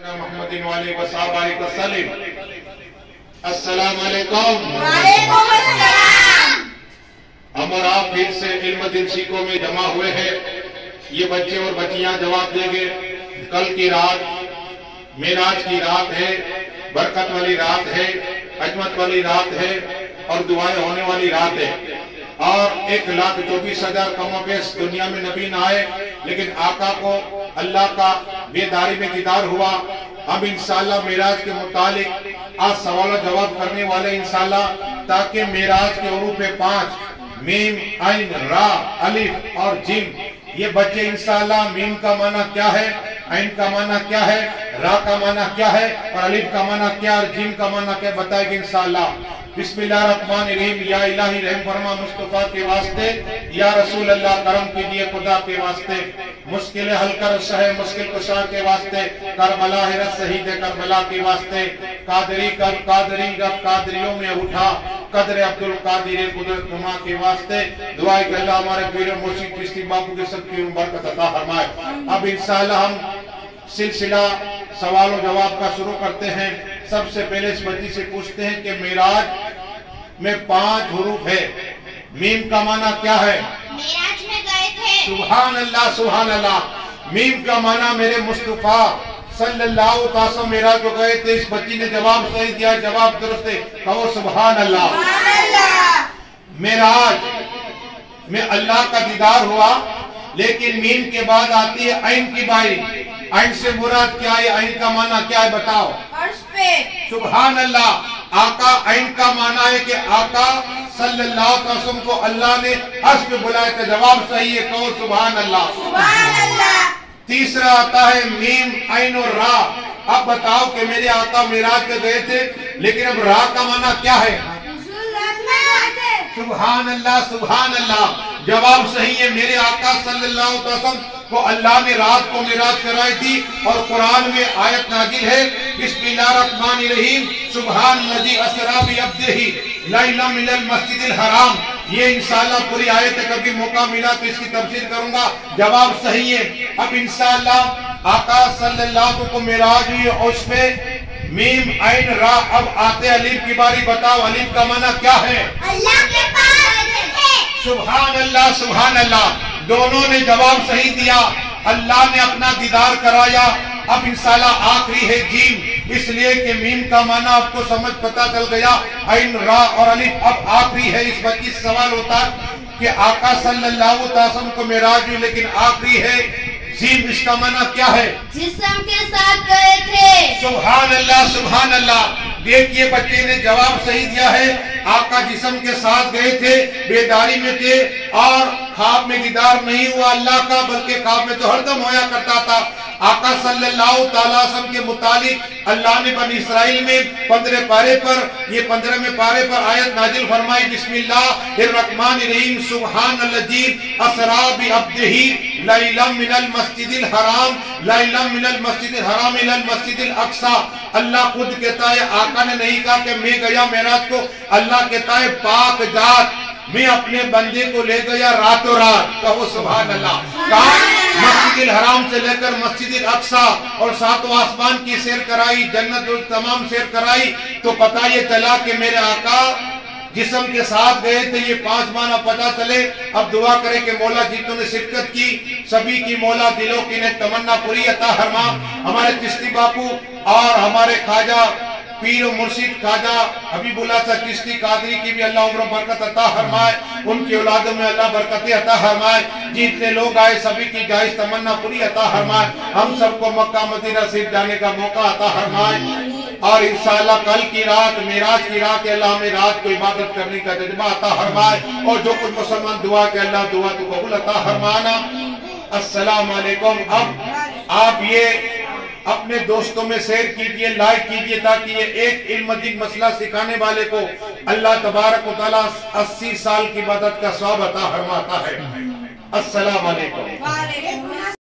محمد علیہ وسلم السلام علیکم. وعلیکم السلام. ہم اور آپ پھر سے علم دل سیکھوں میں جمع ہوئے ہیں. یہ بچے اور بچیاں جواب دیں گے. کل کی رات میراج کی رات ہے برکت والی رات ہے عجمت والی رات ہے اور دعائیں ہونے والی رات ہے۔ اور ایک لاکھ چوبیس ہزار کم و بیش دنیا میں نبی نہ آئے لیکن آقا کو اللہ کا بیداری میں دیدار ہوا۔ اب انشاءاللہ میراج کے متعلق آج سوال و جواب کرنے والے انشاءاللہ تاکہ میراج کے عروف پانچ، میم، عین، را، الف اور جیم، یہ بچے انشاءاللہ میم کا معنی کیا ہے، عین کا معنی کیا ہے، را کا معنی کیا ہے اور الف کا معنی کیا اور جیم کا معنی کیا بتائے گے انشاءاللہ۔ بسم اللہ الرحمن الرحیم، یا الہی رحم فرما مصطفیٰ کے واسطے، یا رسول اللہ کرم کیجیے خدا کے واسطے، مشکل حل کر سہے مشکل کشا کے واسطے، کربلا حرت شہید کربلا کے واسطے، قادری کر قادری رب قادریوں میں اٹھا، قدر عبدالقادر قدرت نما کے واسطے، دعائے کہ اللہ ہمارے پیر مرشید کشتی باپو کے سب کی برکت عطا فرمائے۔ اب انشاءاللہ ہم سلسلہ سوال و جواب کا شروع کرتے ہیں۔ سب سے پہلے اس بچی سے پوچھتے ہیں کہ میراج میں پانچ حروف ہے میم کا معنی کیا ہے؟ میراج میں گئے تھے سبحان اللہ سبحان اللہ میم کا معنی میرے مصطفیٰ صلی اللہ تعالی میراج کو گئے تھے اس بچی نے جواب صحیح دیا جواب درست ہے۔ کہو سبحان اللہ سبحان اللہ میراج میں اللہ کا دیدار ہوا لیکن میم کے بعد آتی ہے عین کی باری عین سے مراد کیا ہے؟ عین کا معنی کیا ہے؟ بتاؤ۔ عرش پہ۔ سبحان اللہ آقا عین کا معنی ہے کہ آقا صلی اللہ علیہ وسلم کو اللہ نے عرش پہ بلائے تھے۔ جواب صحیح ہے کہو سبحان اللہ سبحان اللہ تیسرا آتا ہے میم عین اور را اب بتاؤ کہ میرے آقا میراج پہ گئے تھے لیکن اب را کا معنی کیا ہے؟ سبحان اللہ سبحان اللہ جواب صحیح ہے میرے آقا صلی اللہ علیہ وسلم کو اللہ نے رات کو میراج کرائی تھی اور قرآن میں آیت نازل ہے۔ بسم اللہ الرحمن الرحیم سبحان الذی اسرا بعبدہ لیلا من المسجد الحرام یہ انشاءاللہ پوری آیت کبھی موقع ملا تو اس کی تفسیر کروں گا جواب صحیح ہے اب انشاءاللہ آقا صلی اللہ علیہ وسلم کو میراج ہوئی اور اس پہ میم عین را اب آتے علیف کی باری بتاؤ علیف کا معنی کیا ہے اللہ کے پاس سبحان اللہ سبحان اللہ دونوں نے جواب صحیح دیا اللہ نے اپنا دیدار کرایا اب انشاءاللہ آخری ہے جیم۔ اس لیے کہ میم کا معنی آپ کو سمجھ پتا چل گیا۔ عین را اور الف اب آخری ہے۔ اس بچی سے سوال ہوتا کہ آقا صلی اللہ علیہ وسلم کو میراج ہوئی لیکن آخری ہے۔ جیم اس کا معنی کیا ہے؟ جسم کے ساتھ گئے تھے۔ سبحان اللہ سبحان اللہ۔ دیکھئے بچے نے جواب صحیح دیا ہے۔ آقا جسم کے ساتھ گئے تھے بیداری میں تھے اور خواب میں دیدار نہیں ہوا اللہ کا بلکہ خواب میں تو ہر دم ہویا کرتا تھا۔ آقا صلی اللہ تعالیٰ وسلم کے متعلق اللہ نے بنی اسرائیل میں پندرہ پارے پر، یہ پندرہ میں پارے پر آیت نازل فرمائی، بسم اللہ الرحمن الرحیم سبحان اللذین اسرا بعبدہ لیلا من المسجد الحرام، لیلا من المسجد الحرام الى المسجد الاقصى اللہ خود کہتا ہے، آقا نے نہیں کہا کہ میں گیا میراج کو، اللہ کہتا ہے، پاک ذات، میں اپنے بندے کو لے گیا رات و رات۔ کہو سبحان اللہ۔ کہا مسجد الحرام سے لے کر مسجد الاقصى اور ساتوں آسمان کی سیر کرائی، جنت تمام سیر کرائی، تو پتہ یہ چلا کہ میرے آقا جسم کے ساتھ گئے تھے، یہ پانچ معنی پتا چلے۔ اب دعا کرے کہ مولا جی جتوں نے شرکت کی، سبھی کی مولا دلوں کی نے تمنا پوری عطا فرما۔ ہمارے چشتی باپو اور ہمارے خواجہ پیر و مرشید خواجہ حبیب اللہ سا چشتی قادری کی بھی اللہ عمر و برکت عطا فرمائے۔ ان کی اولادوں میں اللہ برکت عطا فرمائے۔ جی، جتنے لوگ آئے، سبھی کی جائز تمنا پوری عطا فرمائے۔ ہم سب کو مکہ، مدینہ صرف جانے کا موقع عطا فرمائے۔ اور انشاءاللہ کل کی رات میراج کی رات اللہ ہمیں رات کو عبادت کرنے کا جذبہ عطا فرمائے۔ اور جو کچھ مسلمان دعا کہ اللہ دعا تو قبول عطا فرمانا۔ السلام علیکم۔ اب آپ یہ اپنے دوستوں میں شیئر کیجیے، لائک کیجیے تاکہ یہ ایک علم دین مسئلہ سکھانے والے کو اللہ تبارک و تعالیٰ اسی سال کی مدد کا ثواب عطا فرماتا ہے۔ السلام علیکم۔